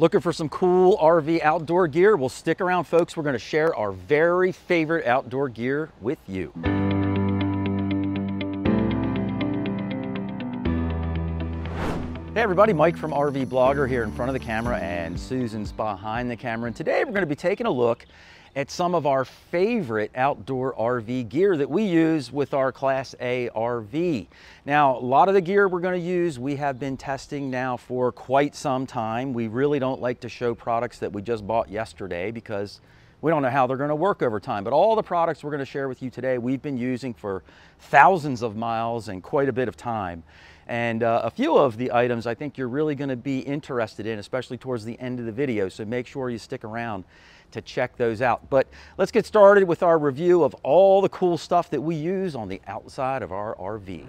Looking for some cool RV outdoor gear? Well, stick around, folks. We're going to share our very favorite outdoor gear with you. Hey everybody, Mike from RV Blogger here in front of the camera and Susan's behind the camera. And today we're going to be taking a look at some of our favorite outdoor RV gear that we use with our Class A RV. Now, a lot of the gear we're going to use, we have been testing now for quite some time. We really don't like to show products that we just bought yesterday because we don't know how they're going to work over time. But all the products we're going to share with you today, we've been using for thousands of miles and quite a bit of time. And uh, a few of the items I think you're really going to be interested in, especially towards the end of the video. So make sure you stick around to check those out. But let's get started with our review of all the cool stuff that we use on the outside of our RV.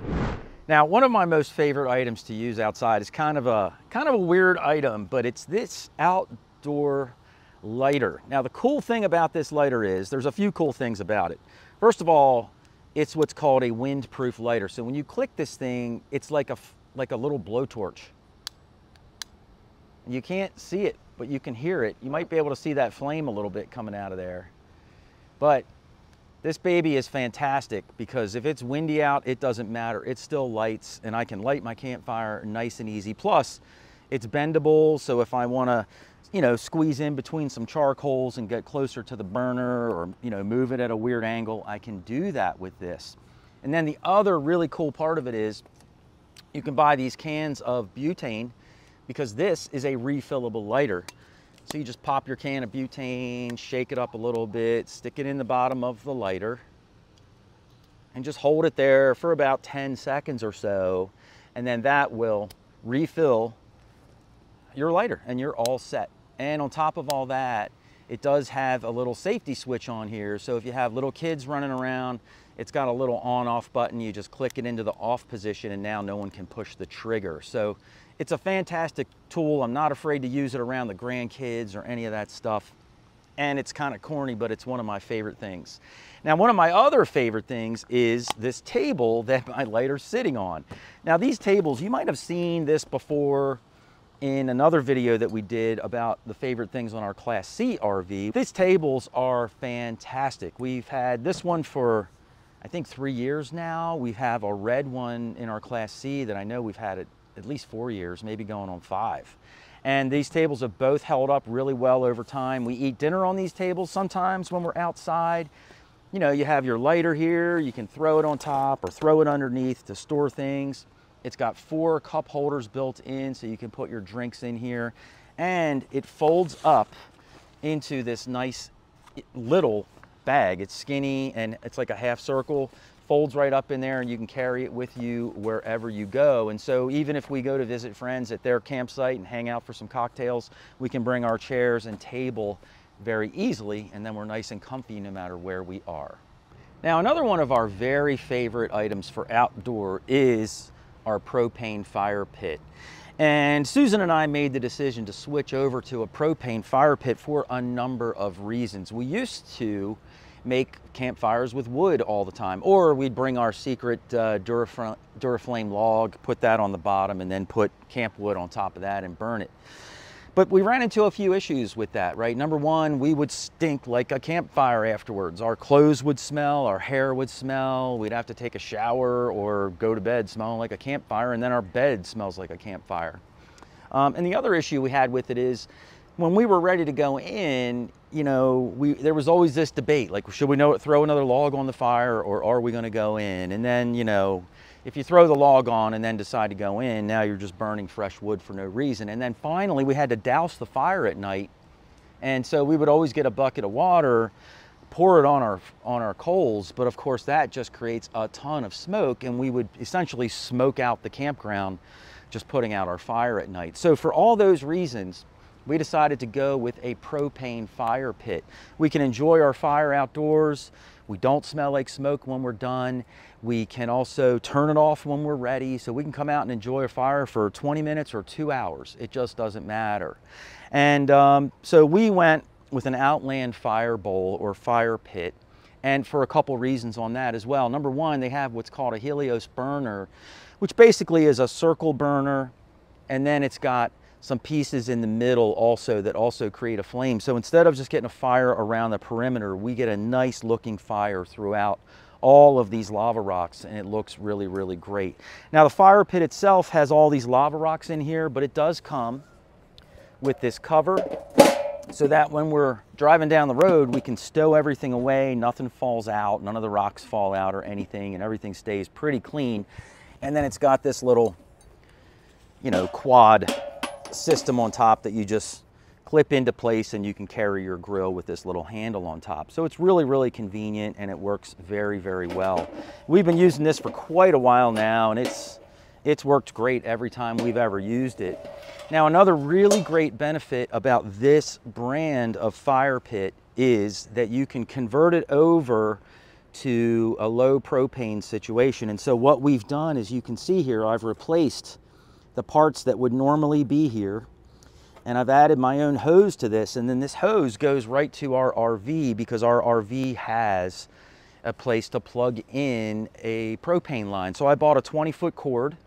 Now, one of my most favorite items to use outside is kind of a kind of a weird item, but it's this outdoor lighter. Now, the cool thing about this lighter is there's a few cool things about it. First of all, it's what's called a windproof lighter. So when you click this thing, it's like a like a little blowtorch. You can't see it but you can hear it. You might be able to see that flame a little bit coming out of there. But this baby is fantastic because if it's windy out, it doesn't matter. It still lights and I can light my campfire nice and easy. Plus, it's bendable, so if I want to, you know, squeeze in between some charcoals and get closer to the burner or, you know, move it at a weird angle, I can do that with this. And then the other really cool part of it is you can buy these cans of butane because this is a refillable lighter. So you just pop your can of butane, shake it up a little bit, stick it in the bottom of the lighter, and just hold it there for about 10 seconds or so. And then that will refill your lighter and you're all set. And on top of all that, it does have a little safety switch on here. So if you have little kids running around, it's got a little on off button. You just click it into the off position and now no one can push the trigger. So it's a fantastic tool. I'm not afraid to use it around the grandkids or any of that stuff. And it's kind of corny, but it's one of my favorite things. Now, one of my other favorite things is this table that my lighter's sitting on. Now, these tables, you might have seen this before in another video that we did about the favorite things on our Class C RV. These tables are fantastic. We've had this one for, I think, three years now. We have a red one in our Class C that I know we've had it at least four years, maybe going on five. And these tables have both held up really well over time. We eat dinner on these tables sometimes when we're outside. You know, you have your lighter here, you can throw it on top or throw it underneath to store things. It's got four cup holders built in so you can put your drinks in here. And it folds up into this nice little bag. It's skinny and it's like a half circle folds right up in there and you can carry it with you wherever you go. And so even if we go to visit friends at their campsite and hang out for some cocktails, we can bring our chairs and table very easily and then we're nice and comfy no matter where we are. Now another one of our very favorite items for outdoor is our propane fire pit. And Susan and I made the decision to switch over to a propane fire pit for a number of reasons. We used to make campfires with wood all the time. Or we'd bring our secret uh, Duraflame, log, put that on the bottom, and then put camp wood on top of that and burn it. But we ran into a few issues with that, right? Number one, we would stink like a campfire afterwards. Our clothes would smell, our hair would smell, we'd have to take a shower or go to bed smelling like a campfire, and then our bed smells like a campfire. Um, and the other issue we had with it is when we were ready to go in, you know, we there was always this debate, like should we know, throw another log on the fire or are we going to go in? And then, you know, if you throw the log on and then decide to go in, now you're just burning fresh wood for no reason. And then finally, we had to douse the fire at night. And so we would always get a bucket of water, pour it on our on our coals, but of course that just creates a ton of smoke and we would essentially smoke out the campground just putting out our fire at night. So for all those reasons, we decided to go with a propane fire pit. We can enjoy our fire outdoors. We don't smell like smoke when we're done. We can also turn it off when we're ready. So we can come out and enjoy a fire for 20 minutes or two hours. It just doesn't matter. And um, so we went with an Outland fire bowl or fire pit and for a couple reasons on that as well. Number one, they have what's called a Helios burner, which basically is a circle burner and then it's got some pieces in the middle also that also create a flame. So instead of just getting a fire around the perimeter, we get a nice looking fire throughout all of these lava rocks and it looks really, really great. Now the fire pit itself has all these lava rocks in here, but it does come with this cover so that when we're driving down the road, we can stow everything away, nothing falls out, none of the rocks fall out or anything, and everything stays pretty clean. And then it's got this little, you know, quad system on top that you just clip into place and you can carry your grill with this little handle on top. So it's really, really convenient and it works very, very well. We've been using this for quite a while now and it's, it's worked great every time we've ever used it. Now another really great benefit about this brand of fire pit is that you can convert it over to a low propane situation. And so what we've done is you can see here, I've replaced the parts that would normally be here and I've added my own hose to this and then this hose goes right to our RV because our RV has a place to plug in a propane line. So I bought a 20 foot cord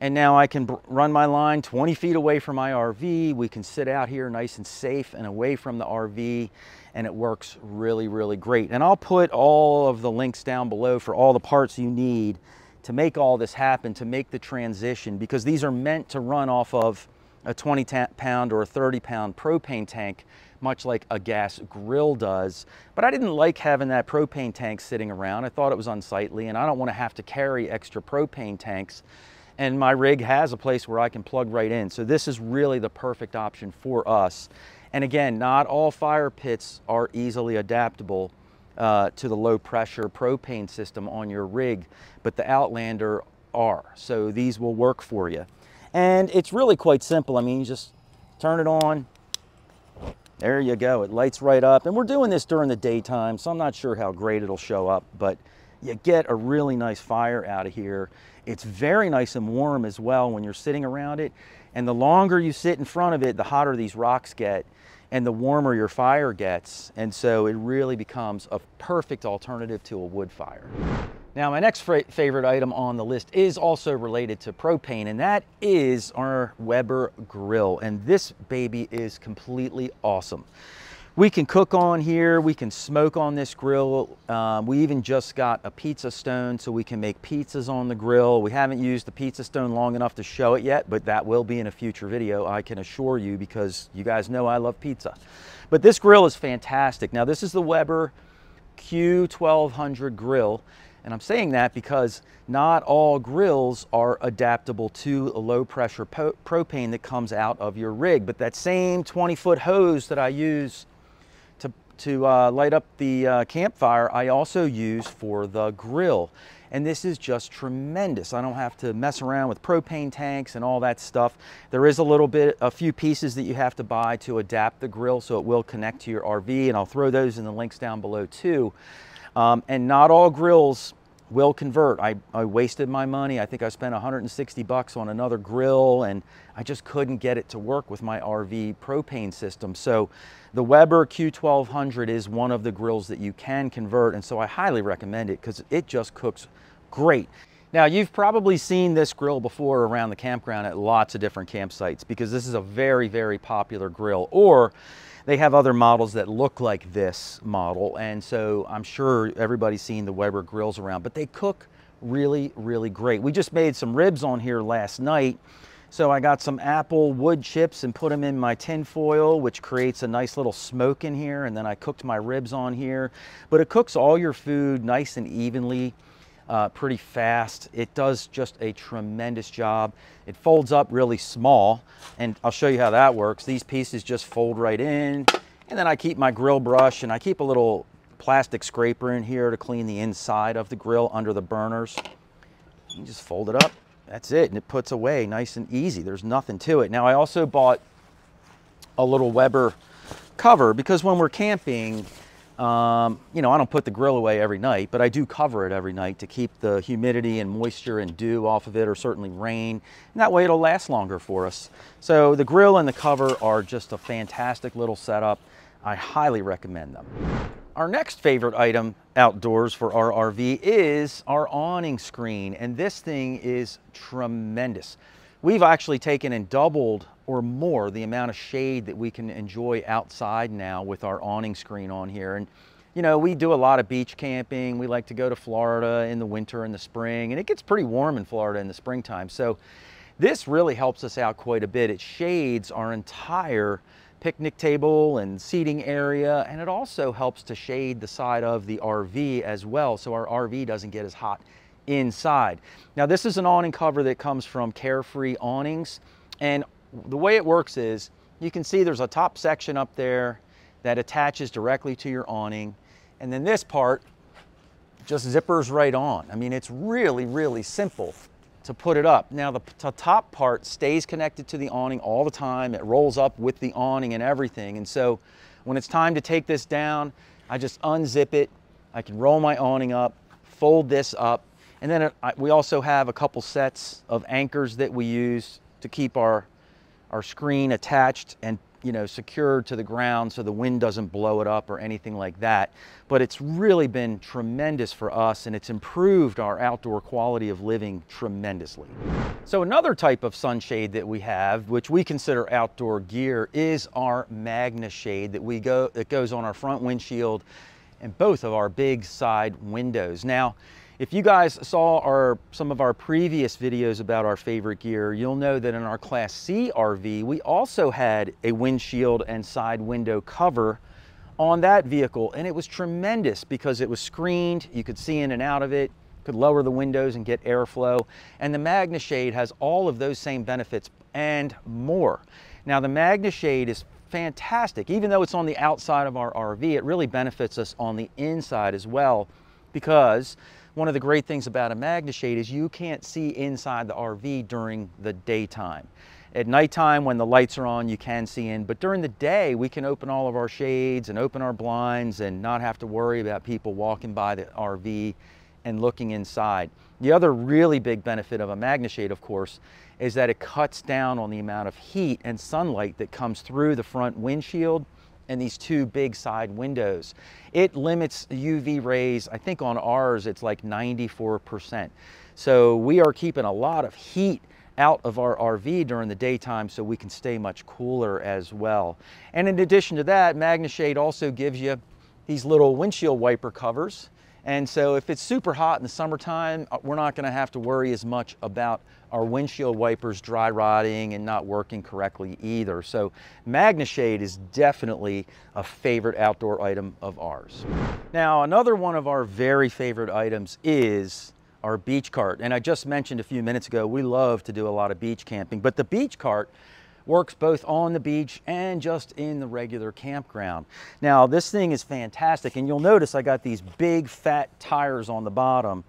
and now I can run my line 20 feet away from my RV. We can sit out here nice and safe and away from the RV and it works really, really great. And I'll put all of the links down below for all the parts you need to make all this happen, to make the transition, because these are meant to run off of a 20 pound or a 30 pound propane tank, much like a gas grill does. But I didn't like having that propane tank sitting around. I thought it was unsightly and I don't want to have to carry extra propane tanks. And my rig has a place where I can plug right in. So this is really the perfect option for us. And again, not all fire pits are easily adaptable uh, to the low pressure propane system on your rig, but the Outlander are. So these will work for you. And it's really quite simple. I mean, you just turn it on. There you go. It lights right up. And we're doing this during the daytime, so I'm not sure how great it'll show up, but you get a really nice fire out of here. It's very nice and warm as well when you're sitting around it. And the longer you sit in front of it, the hotter these rocks get and the warmer your fire gets. And so it really becomes a perfect alternative to a wood fire. Now, my next favorite item on the list is also related to propane, and that is our Weber grill. And this baby is completely awesome. We can cook on here, we can smoke on this grill. Um, we even just got a pizza stone so we can make pizzas on the grill. We haven't used the pizza stone long enough to show it yet, but that will be in a future video, I can assure you, because you guys know I love pizza. But this grill is fantastic. Now this is the Weber Q1200 grill. And I'm saying that because not all grills are adaptable to a low pressure propane that comes out of your rig. But that same 20 foot hose that I use to uh, light up the uh, campfire, I also use for the grill. And this is just tremendous. I don't have to mess around with propane tanks and all that stuff. There is a little bit, a few pieces that you have to buy to adapt the grill so it will connect to your RV and I'll throw those in the links down below too. Um, and not all grills will convert. I, I wasted my money. I think I spent 160 bucks on another grill and I just couldn't get it to work with my RV propane system. So the Weber Q1200 is one of the grills that you can convert. And so I highly recommend it because it just cooks great. Now you've probably seen this grill before around the campground at lots of different campsites because this is a very, very popular grill. Or they have other models that look like this model, and so I'm sure everybody's seen the Weber grills around, but they cook really, really great. We just made some ribs on here last night, so I got some apple wood chips and put them in my tin foil, which creates a nice little smoke in here, and then I cooked my ribs on here. But it cooks all your food nice and evenly uh, pretty fast. It does just a tremendous job. It folds up really small, and I'll show you how that works. These pieces just fold right in, and then I keep my grill brush, and I keep a little plastic scraper in here to clean the inside of the grill under the burners. You just fold it up, that's it, and it puts away nice and easy. There's nothing to it. Now I also bought a little Weber cover because when we're camping, um, you know, I don't put the grill away every night, but I do cover it every night to keep the humidity and moisture and dew off of it, or certainly rain. And that way it'll last longer for us. So the grill and the cover are just a fantastic little setup. I highly recommend them. Our next favorite item outdoors for our RV is our awning screen. And this thing is tremendous. We've actually taken and doubled or more the amount of shade that we can enjoy outside now with our awning screen on here. And you know, we do a lot of beach camping. We like to go to Florida in the winter and the spring, and it gets pretty warm in Florida in the springtime. So this really helps us out quite a bit. It shades our entire picnic table and seating area, and it also helps to shade the side of the RV as well, so our RV doesn't get as hot inside. Now this is an awning cover that comes from Carefree Awnings, and the way it works is, you can see there's a top section up there that attaches directly to your awning. And then this part just zippers right on. I mean, it's really, really simple to put it up. Now the, the, top part stays connected to the awning all the time. It rolls up with the awning and everything. And so when it's time to take this down, I just unzip it. I can roll my awning up, fold this up. And then it, I, we also have a couple sets of anchors that we use to keep our, our screen attached and you know, secured to the ground so the wind doesn't blow it up or anything like that. But it's really been tremendous for us and it's improved our outdoor quality of living tremendously. So another type of sunshade that we have, which we consider outdoor gear, is our MagneShade that we go that goes on our front windshield and both of our big side windows. Now, if you guys saw our, some of our previous videos about our favorite gear, you'll know that in our Class C RV, we also had a windshield and side window cover on that vehicle. And it was tremendous because it was screened, you could see in and out of it, could lower the windows and get airflow. And the MagneShade has all of those same benefits and more. Now the MagneShade is fantastic. Even though it's on the outside of our RV, it really benefits us on the inside as well because one of the great things about a MagneShade is you can't see inside the RV during the daytime. At nighttime when the lights are on, you can see in, but during the day, we can open all of our shades and open our blinds and not have to worry about people walking by the RV and looking inside. The other really big benefit of a MagneShade, of course, is that it cuts down on the amount of heat and sunlight that comes through the front windshield and these two big side windows. It limits UV rays, I think on ours it's like 94%. So we are keeping a lot of heat out of our RV during the daytime so we can stay much cooler as well. And in addition to that, MagneShade also gives you these little windshield wiper covers and so if it's super hot in the summertime, uh, we're not gonna have to worry as much about our windshield wipers dry rotting and not working correctly either. So MagneShade is definitely a favorite outdoor item of ours. Now, another one of our very favorite items is our beach cart. And I just mentioned a few minutes ago, we love to do a lot of beach camping, but the beach cart works both on the beach and just in the regular campground. Now this thing is fantastic and you'll notice I got these big fat tires on the bottom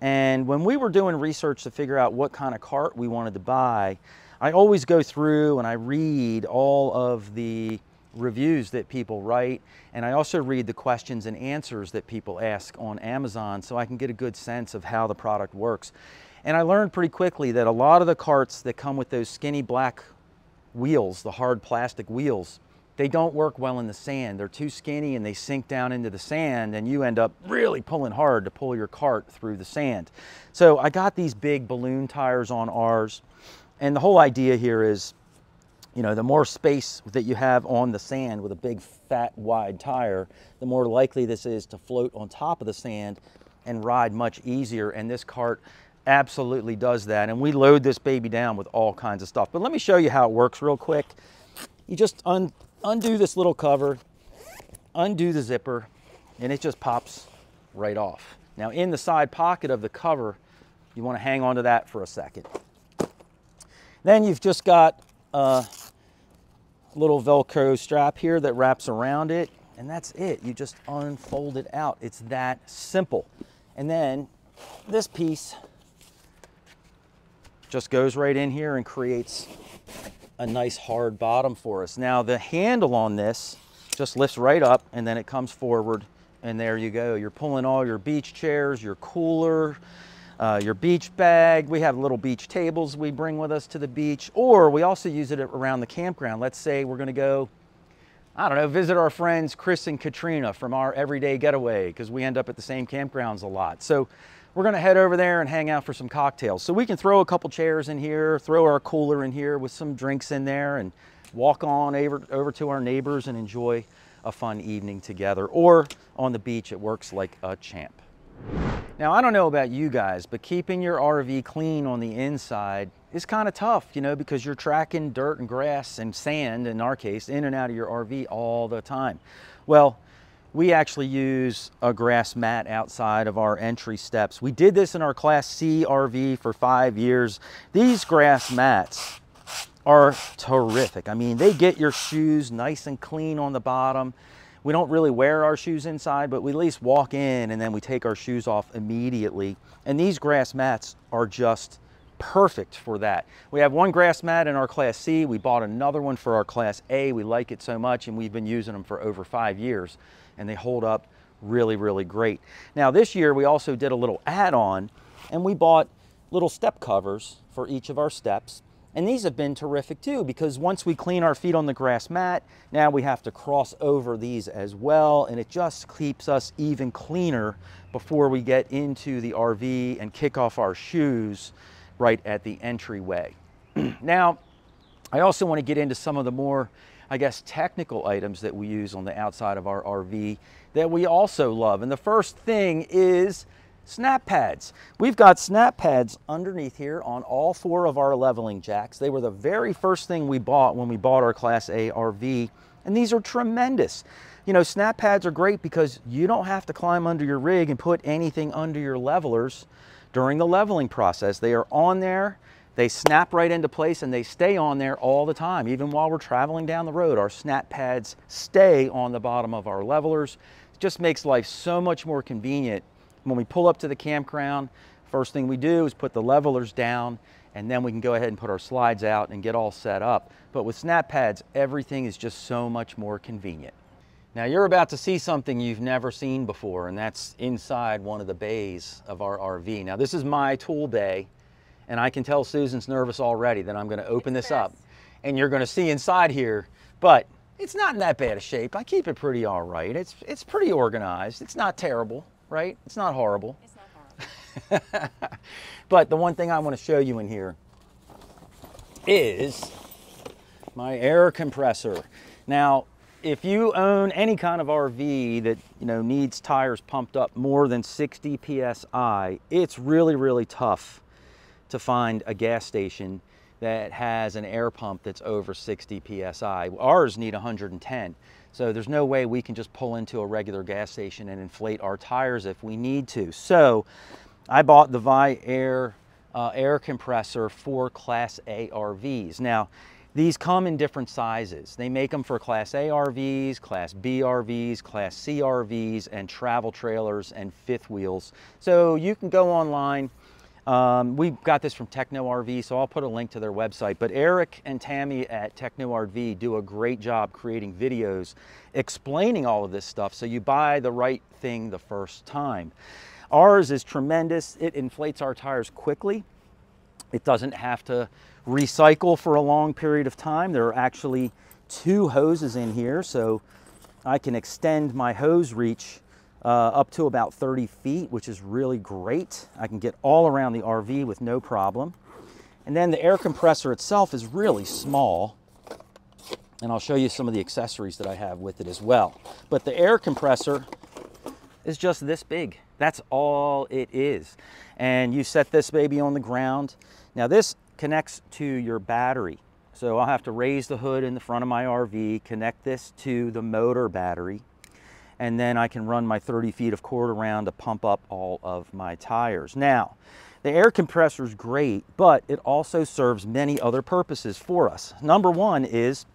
and when we were doing research to figure out what kind of cart we wanted to buy, I always go through and I read all of the reviews that people write and I also read the questions and answers that people ask on Amazon so I can get a good sense of how the product works. And I learned pretty quickly that a lot of the carts that come with those skinny black wheels, the hard plastic wheels, they don't work well in the sand. They're too skinny and they sink down into the sand and you end up really pulling hard to pull your cart through the sand. So I got these big balloon tires on ours. And the whole idea here is, you know, the more space that you have on the sand with a big fat wide tire, the more likely this is to float on top of the sand and ride much easier. And this cart absolutely does that. And we load this baby down with all kinds of stuff. But let me show you how it works real quick. You just un undo this little cover, undo the zipper, and it just pops right off. Now in the side pocket of the cover, you want to hang on to that for a second. Then you've just got a little Velcro strap here that wraps around it, and that's it. You just unfold it out. It's that simple. And then this piece just goes right in here and creates a nice hard bottom for us. Now the handle on this just lifts right up and then it comes forward and there you go. You're pulling all your beach chairs, your cooler, uh, your beach bag. We have little beach tables we bring with us to the beach, or we also use it around the campground. Let's say we're gonna go, I don't know, visit our friends Chris and Katrina from our everyday getaway, because we end up at the same campgrounds a lot. So we're gonna head over there and hang out for some cocktails. So we can throw a couple chairs in here, throw our cooler in here with some drinks in there and walk on over, over to our neighbors and enjoy a fun evening together. Or on the beach, it works like a champ. Now, I don't know about you guys, but keeping your RV clean on the inside is kind of tough, you know, because you're tracking dirt and grass and sand, in our case, in and out of your RV all the time. Well, we actually use a grass mat outside of our entry steps. We did this in our Class C RV for five years. These grass mats are terrific. I mean, they get your shoes nice and clean on the bottom. We don't really wear our shoes inside, but we at least walk in and then we take our shoes off immediately. And these grass mats are just perfect for that. We have one grass mat in our Class C. We bought another one for our Class A. We like it so much and we've been using them for over five years and they hold up really, really great. Now this year we also did a little add-on and we bought little step covers for each of our steps. And these have been terrific too because once we clean our feet on the grass mat, now we have to cross over these as well and it just keeps us even cleaner before we get into the RV and kick off our shoes right at the entryway. now, I also want to get into some of the more I guess, technical items that we use on the outside of our RV that we also love. And the first thing is snap pads. We've got snap pads underneath here on all four of our leveling jacks. They were the very first thing we bought when we bought our Class A RV, and these are tremendous. You know, snap pads are great because you don't have to climb under your rig and put anything under your levelers during the leveling process. They are on there they snap right into place and they stay on there all the time. Even while we're traveling down the road, our snap pads stay on the bottom of our levelers. It just makes life so much more convenient. When we pull up to the campground, first thing we do is put the levelers down and then we can go ahead and put our slides out and get all set up. But with snap pads, everything is just so much more convenient. Now you're about to see something you've never seen before, and that's inside one of the bays of our RV. Now this is my tool bay, and I can tell Susan's nervous already that I'm gonna open this up and you're gonna see inside here, but it's not in that bad a shape. I keep it pretty all right. It's, it's pretty organized. It's not terrible, right? It's not horrible. It's not horrible. but the one thing I wanna show you in here is my air compressor. Now, if you own any kind of RV that you know needs tires pumped up more than 60 psi, it's really, really tough to find a gas station that has an air pump that's over 60 psi. Ours need 110. So there's no way we can just pull into a regular gas station and inflate our tires if we need to. So I bought the VIAIR uh, air compressor for Class A RVs. Now, these come in different sizes. They make them for Class A RVs, Class B RVs, Class C RVs, and travel trailers and fifth wheels. So you can go online, um, we got this from Techno RV, so I'll put a link to their website. But Eric and Tammy at Techno RV do a great job creating videos explaining all of this stuff so you buy the right thing the first time. Ours is tremendous. It inflates our tires quickly. It doesn't have to recycle for a long period of time. There are actually two hoses in here, so I can extend my hose reach uh, up to about 30 feet, which is really great. I can get all around the RV with no problem. And then the air compressor itself is really small. And I'll show you some of the accessories that I have with it as well. But the air compressor is just this big. That's all it is. And you set this baby on the ground. Now this connects to your battery. So I'll have to raise the hood in the front of my RV, connect this to the motor battery, and then I can run my 30 feet of cord around to pump up all of my tires. Now, the air compressor is great, but it also serves many other purposes for us. Number one is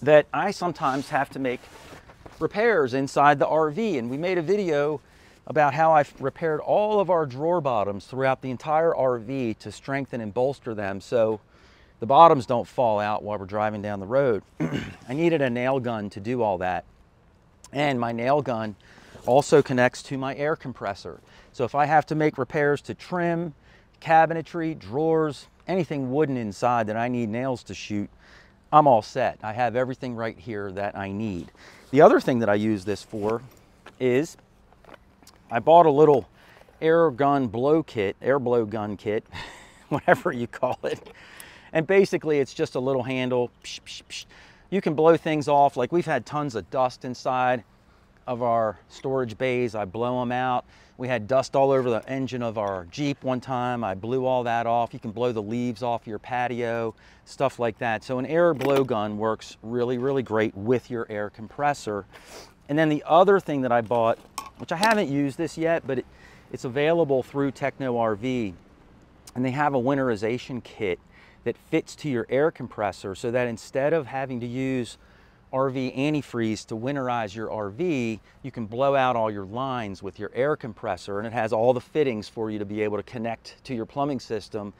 that I sometimes have to make repairs inside the RV, and we made a video about how I've repaired all of our drawer bottoms throughout the entire RV to strengthen and bolster them so the bottoms don't fall out while we're driving down the road. I needed a nail gun to do all that. And my nail gun also connects to my air compressor. So if I have to make repairs to trim, cabinetry, drawers, anything wooden inside that I need nails to shoot, I'm all set. I have everything right here that I need. The other thing that I use this for is I bought a little air gun blow kit, air blow gun kit, whatever you call it. And basically it's just a little handle. Psh, psh, psh. You can blow things off. Like we've had tons of dust inside of our storage bays. I blow them out. We had dust all over the engine of our Jeep one time. I blew all that off. You can blow the leaves off your patio, stuff like that. So an air blow gun works really, really great with your air compressor. And then the other thing that I bought, which I haven't used this yet, but it, it's available through Techno RV, and they have a winterization kit that fits to your air compressor so that instead of having to use RV antifreeze to winterize your RV, you can blow out all your lines with your air compressor and it has all the fittings for you to be able to connect to your plumbing system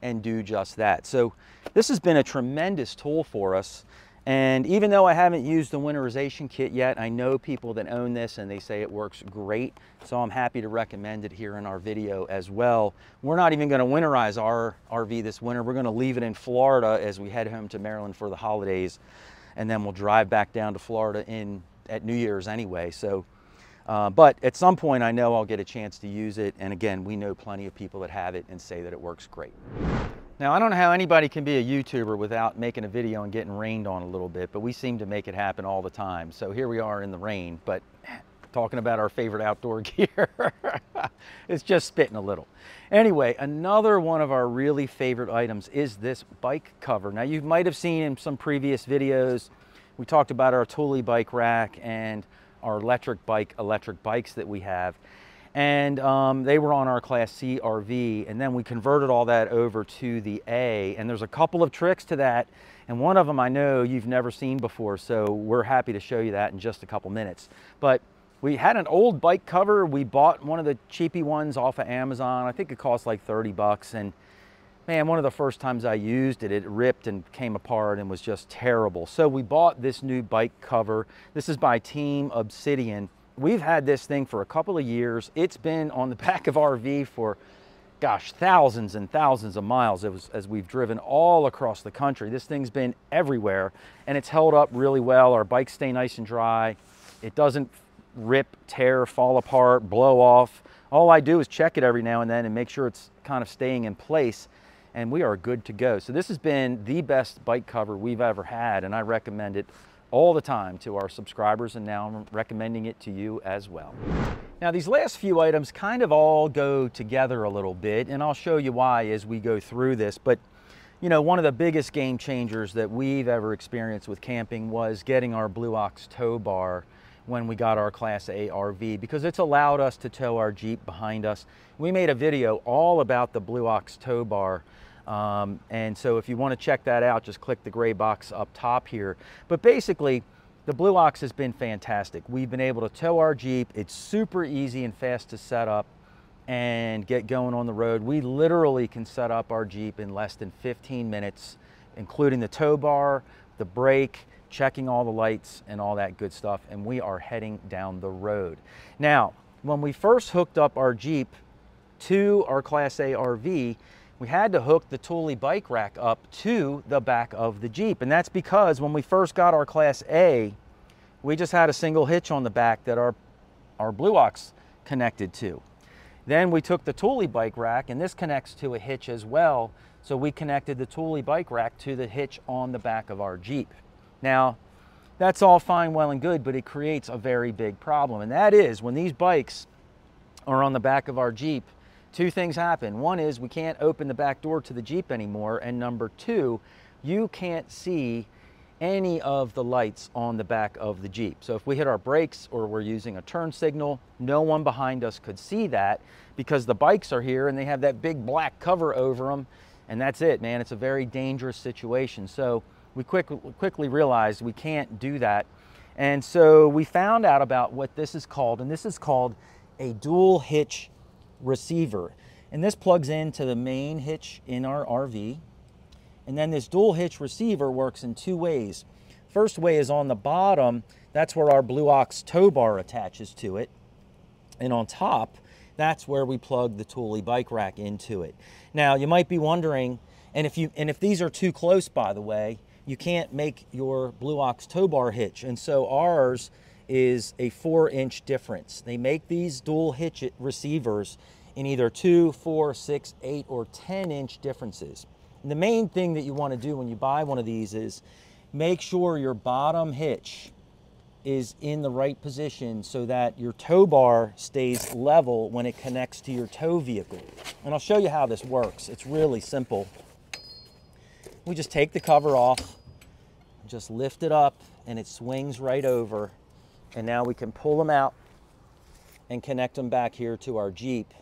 and do just that. So this has been a tremendous tool for us. And even though I haven't used the winterization kit yet, I know people that own this and they say it works great. So I'm happy to recommend it here in our video as well. We're not even gonna winterize our RV this winter. We're gonna leave it in Florida as we head home to Maryland for the holidays and then we'll drive back down to Florida in at New Year's anyway. So, uh, but at some point I know I'll get a chance to use it. And again, we know plenty of people that have it and say that it works great. Now, I don't know how anybody can be a YouTuber without making a video and getting rained on a little bit, but we seem to make it happen all the time. So here we are in the rain, but talking about our favorite outdoor gear. it's just spitting a little. Anyway, another one of our really favorite items is this bike cover. Now you might have seen in some previous videos, we talked about our Thule bike rack and our electric bike, electric bikes that we have. And um, they were on our Class C RV, and then we converted all that over to the A. And there's a couple of tricks to that, and one of them I know you've never seen before, so we're happy to show you that in just a couple minutes. But we had an old bike cover. We bought one of the cheapy ones off of Amazon. I think it cost like 30 bucks. And man, one of the first times I used it, it ripped and came apart and was just terrible. So we bought this new bike cover. This is by Team Obsidian. We've had this thing for a couple of years. It's been on the back of RV for gosh, thousands and thousands of miles as, as we've driven all across the country. This thing's been everywhere and it's held up really well. Our bikes stay nice and dry. It doesn't rip, tear, fall apart, blow off. All I do is check it every now and then and make sure it's kind of staying in place and we are good to go. So this has been the best bike cover we've ever had and I recommend it all the time to our subscribers and now I'm recommending it to you as well. Now these last few items kind of all go together a little bit and I'll show you why as we go through this. But you know, one of the biggest game changers that we've ever experienced with camping was getting our Blue Ox tow bar when we got our Class A RV because it's allowed us to tow our Jeep behind us. We made a video all about the Blue Ox tow bar. Um, and so if you want to check that out, just click the gray box up top here. But basically, the Blue Ox has been fantastic. We've been able to tow our Jeep. It's super easy and fast to set up and get going on the road. We literally can set up our Jeep in less than 15 minutes, including the tow bar, the brake, checking all the lights and all that good stuff, and we are heading down the road. Now, when we first hooked up our Jeep to our Class A RV, we had to hook the Thule bike rack up to the back of the Jeep. And that's because when we first got our Class A, we just had a single hitch on the back that our, our Blue Ox connected to. Then we took the Thule bike rack and this connects to a hitch as well. So we connected the Thule bike rack to the hitch on the back of our Jeep. Now, that's all fine, well, and good, but it creates a very big problem. And that is when these bikes are on the back of our Jeep, two things happen. One is we can't open the back door to the Jeep anymore. And number two, you can't see any of the lights on the back of the Jeep. So if we hit our brakes or we're using a turn signal, no one behind us could see that because the bikes are here and they have that big black cover over them. And that's it, man. It's a very dangerous situation. So we quick, quickly realized we can't do that. And so we found out about what this is called, and this is called a dual hitch receiver. And this plugs into the main hitch in our RV. And then this dual hitch receiver works in two ways. First way is on the bottom, that's where our Blue Ox tow bar attaches to it. And on top, that's where we plug the Thule bike rack into it. Now, you might be wondering, and if you and if these are too close, by the way, you can't make your Blue Ox tow bar hitch. And so ours is a four inch difference. They make these dual hitch receivers in either two, four, six, eight, or 10 inch differences. And the main thing that you want to do when you buy one of these is make sure your bottom hitch is in the right position so that your tow bar stays level when it connects to your tow vehicle. And I'll show you how this works. It's really simple. We just take the cover off, just lift it up, and it swings right over. And now we can pull them out and connect them back here to our Jeep.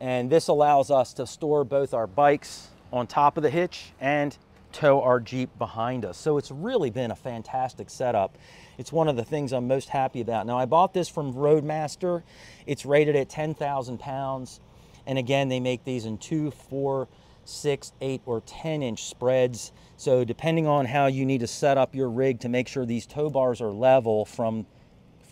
And this allows us to store both our bikes on top of the hitch and tow our Jeep behind us. So it's really been a fantastic setup. It's one of the things I'm most happy about. Now I bought this from Roadmaster. It's rated at 10,000 pounds. And again, they make these in two, four, six, eight, or 10 inch spreads. So depending on how you need to set up your rig to make sure these tow bars are level from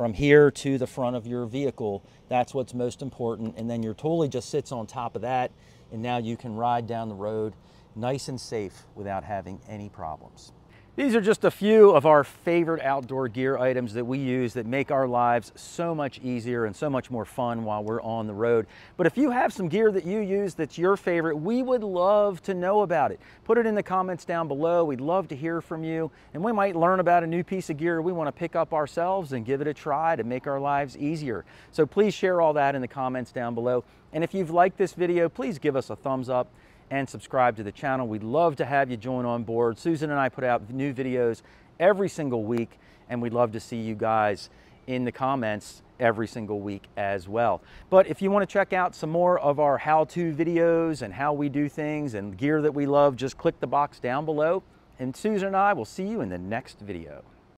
from here to the front of your vehicle, that's what's most important. And then your Thule just sits on top of that. And now you can ride down the road nice and safe without having any problems. These are just a few of our favorite outdoor gear items that we use that make our lives so much easier and so much more fun while we're on the road. But if you have some gear that you use that's your favorite, we would love to know about it. Put it in the comments down below. We'd love to hear from you. And we might learn about a new piece of gear we want to pick up ourselves and give it a try to make our lives easier. So please share all that in the comments down below. And if you've liked this video, please give us a thumbs up and subscribe to the channel. We'd love to have you join on board. Susan and I put out new videos every single week, and we'd love to see you guys in the comments every single week as well. But if you want to check out some more of our how-to videos and how we do things and gear that we love, just click the box down below. And Susan and I will see you in the next video.